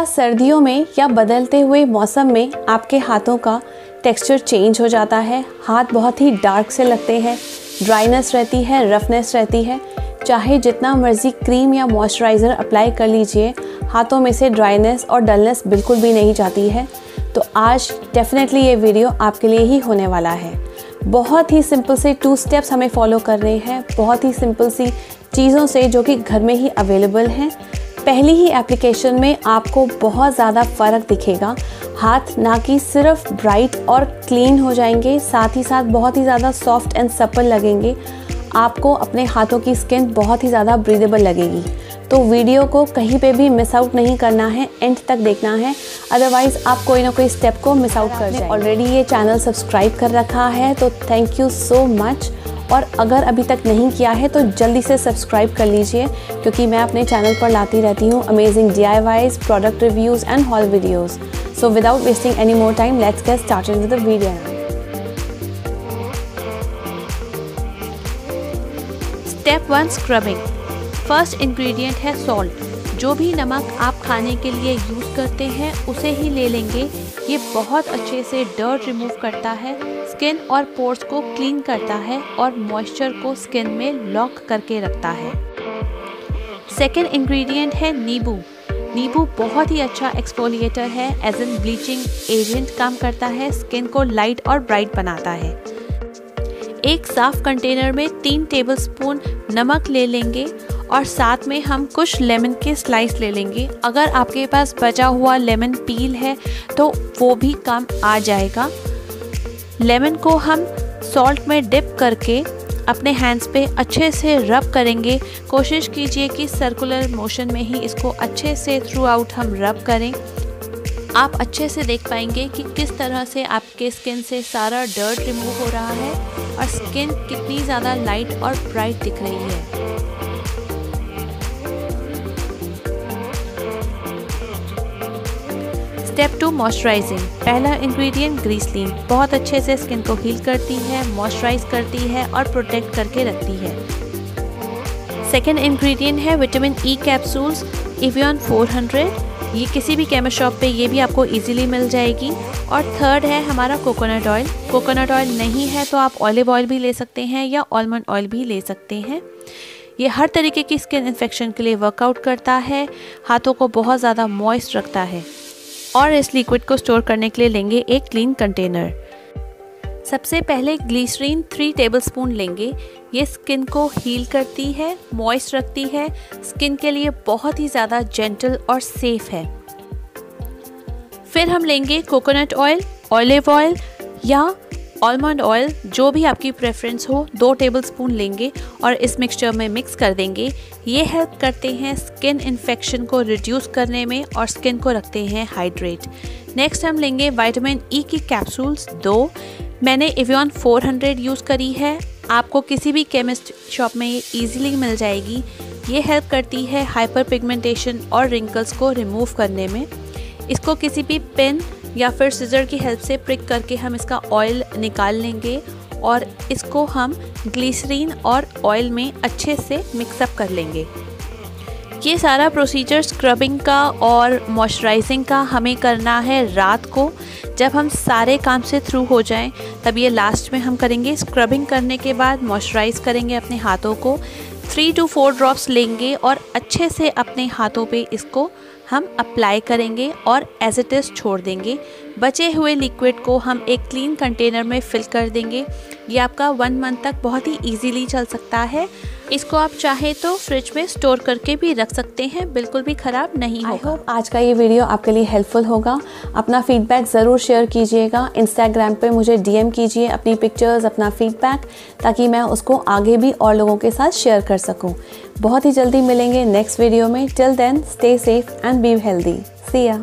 क्या सर्दियों में या बदलते हुए मौसम में आपके हाथों का टेक्सचर चेंज हो जाता है? हाथ बहुत ही डार्क से लगते हैं ड्राइनेस रहती है रफनेस रहती है। चाहे जितना मर्ज़ी क्रीम या मॉइस्चराइज़र अप्लाई कर लीजिए, हाथों में से ड्राइनेस और डलनेस बिल्कुल भी नहीं जाती है। तो आज डेफिनेटली ये वीडियो आपके लिए ही होने वाला है। बहुत ही सिंपल से टू स्टेप्स हमें फॉलो करने हैं। बहुत ही सिंपल सी चीज़ों से जो कि घर में ही अवेलेबल हैं। पहली ही एप्लीकेशन में आपको बहुत ज़्यादा फ़र्क दिखेगा। हाथ ना कि सिर्फ़ ब्राइट और क्लीन हो जाएँगे साथ ही साथ बहुत ही ज़्यादा सॉफ्ट एंड सपल लगेंगे। आपको अपने हाथों की स्किन बहुत ही ज़्यादा ब्रीदेबल लगेगी। तो वीडियो को कहीं पे भी मिस आउट नहीं करना है एंड तक देखना है। अदरवाइज़ आप कोई ना कोई स्टेप को मिस आउट कर जाए ऑलरेडी ये चैनल सब्सक्राइब कर रखा है तो थैंक यू सो मच और अगर अभी तक नहीं किया है तो जल्दी से सब्सक्राइब कर लीजिए, क्योंकि मैं अपने चैनल पर लाती रहती हूँ amazing D I product reviews and haul videos so without wasting any more time let's get started with the video step one scrubbing first ingredient है सॉल्ट जो भी नमक आप खाने के लिए यूज़ करते हैं, उसे ही ले लेंगे. ये बहुत अच्छे से डर्ट रिमूव करता है स्किन और पोर्स को क्लीन करता है और मॉइस्चर को स्किन में लॉक करके रखता है. सेकेंड इंग्रेडिएंट है नींबू. नींबू बहुत ही अच्छा एक्सफोलिएटर है एज एन ब्लीचिंग एजेंट काम करता है स्किन को लाइट और ब्राइट बनाता है. एक साफ़ कंटेनर में तीन टेबलस्पून नमक ले लेंगे और साथ में हम कुछ लेमन के स्लाइस ले लेंगे। अगर आपके पास बचा हुआ लेमन पील है तो वो भी काम आ जाएगा। लेमन को हम सॉल्ट में डिप करके अपने हैंड्स पे अच्छे से रब करेंगे। कोशिश कीजिए कि सर्कुलर मोशन में ही इसको अच्छे से थ्रू आउट हम रब करें। आप अच्छे से देख पाएँगे कि किस तरह से आपके स्किन से सारा डर्ट रिमूव हो रहा है और स्किन कितनी ज़्यादा लाइट और ब्राइट दिख रही है। स्टेप टू मॉइस्चराइजिंग पहला इंग्रेडिएंट ग्रीसलिन बहुत अच्छे से स्किन को हील करती है मॉइस्चराइज करती है और प्रोटेक्ट करके रखती है। सेकेंड इंग्रेडिएंट है विटामिन ई कैप्सूल्स इवियन 400 ये किसी भी केमिस्ट शॉप पे ये भी आपको इजीली मिल जाएगी। और थर्ड है हमारा कोकोनट ऑयल कोकोनट ऑयल नहीं है तो आप ऑलिव ऑयल भी ले सकते हैं या ऑलमंड ऑयल भी ले सकते हैं। ये हर तरीके की स्किन इन्फेक्शन के लिए वर्कआउट करता है। हाथों को बहुत ज़्यादा मॉइस्ट रखता है। और इस लिक्विड को स्टोर करने के लिए लेंगे एक क्लीन कंटेनर। सबसे पहले ग्लीसरीन थ्री टेबलस्पून लेंगे। ये स्किन को हील करती है, मॉइस्ट रखती है। स्किन के लिए बहुत ही ज़्यादा जेंटल और सेफ़ है। फिर हम लेंगे कोकोनट ऑयल, ऑलिव ऑयल या आलमंड ऑयल जो भी आपकी प्रेफरेंस हो, दो टेबलस्पून लेंगे और इस मिक्सचर में मिक्स कर देंगे। ये हेल्प करते हैं स्किन इन्फेक्शन को रिड्यूस करने में और स्किन को रखते हैं हाइड्रेट नेक्स्ट हम लेंगे वाइटामिन ई की कैप्सूल्स दो। मैंने इवियन 400 यूज़ करी है। आपको किसी भी केमिस्ट शॉप में ये ईजिली मिल जाएगी। ये हेल्प करती है हाइपर पिगमेंटेशन और रिंकल्स को रिमूव करने में। इसको किसी भी पेन या फिर सीजर की हेल्प से प्रिक करके हम इसका ऑयल निकाल लेंगे और इसको हम ग्लिसरीन और ऑयल में अच्छे से मिक्सअप कर लेंगे। ये सारा प्रोसीजर स्क्रबिंग का और मॉइस्चराइजिंग का हमें करना है रात को। जब हम सारे काम से थ्रू हो जाएँ, तब ये लास्ट में हम करेंगे स्क्रबिंग करने के बाद मॉइस्चराइज करेंगे अपने हाथों को। थ्री टू फोर ड्रॉप्स लेंगे और अच्छे से अपने हाथों पे इसको हम अप्लाई करेंगे और एज इट इज़ छोड़ देंगे। बचे हुए लिक्विड को हम एक क्लीन कंटेनर में फिल कर देंगे। ये आपका वन मंथ तक बहुत ही ईजीली चल सकता है। इसको आप चाहे तो फ्रिज में स्टोर करके भी रख सकते हैं। बिल्कुल भी ख़राब नहीं होगा। आज का ये वीडियो आपके लिए हेल्पफुल होगा। अपना फीडबैक ज़रूर शेयर कीजिएगा। इंस्टाग्राम पे मुझे डीएम कीजिए अपनी पिक्चर्स अपना फीडबैक ताकि मैं उसको आगे भी और लोगों के साथ शेयर कर सकूँ। बहुत ही जल्दी मिलेंगे नेक्स्ट वीडियो में. Till then stay safe and be healthy see ya